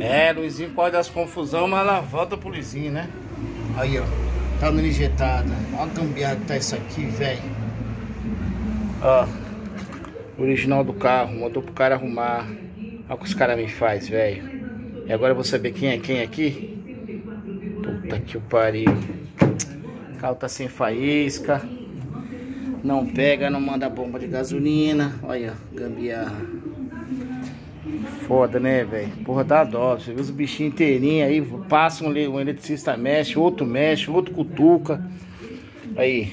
É, Luizinho pode dar as confusão, mas ela volta pro Luizinho, né? Aí, ó. Tá dando injetada. Olha a gambiarra que tá isso aqui, velho. Ó. Original do carro. Mandou pro cara arrumar. Olha o que os caras me faz, velho. E agora eu vou saber quem é quem aqui? Puta que o pariu. O carro tá sem faísca. Não pega, não manda bomba de gasolina. Olha, gambiarra. Foda, né, velho? Porra, dá dó. Você vê os bichinhos inteirinhos aí, passa um, um eletricista mexe, outro mexe, outro cutuca. Aí.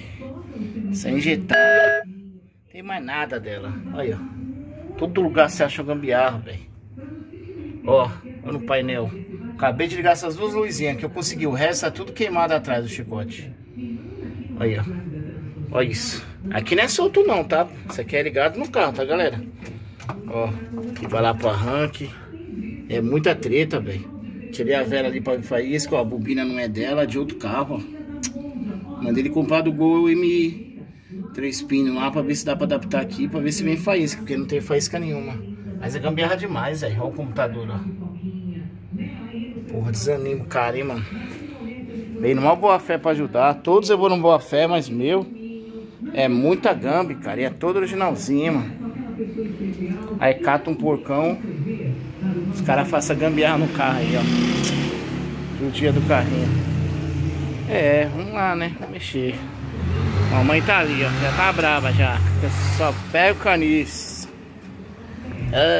Sem injetar. Tem mais nada dela. Olha, ó. Todo lugar você acha gambiarra, velho. Ó, olha no painel. Acabei de ligar essas duas luzinhas que eu consegui. O resto tá tudo queimado atrás do chicote. Aí, ó. Olha isso. Aqui não é solto não, tá? Isso aqui é ligado no carro, tá, galera? Ó, que vai lá pro arranque. É muita treta, velho. Tirei a vela ali pra faísca, ó. A bobina não é dela, é de outro carro, ó. Mandei ele comprar do Gol MI. Três pinos lá pra ver se dá pra adaptar aqui, pra ver se vem faísca, porque não tem faísca nenhuma. Mas é gambiarra demais, velho. Olha o computador, ó. Porra, desanimo, cara, hein, mano. Veio numa boa fé pra ajudar. Todos eu vou numa boa fé, mas meu é muita gambi, cara. E é todo originalzinho, mano. Aí cata um porcão. Os caras façam gambiarra no carro aí, ó. Do dia do carrinho. É, vamos lá, né? Mexer. Mamãe tá ali, ó. Já tá brava já. Só pega o caniço. É.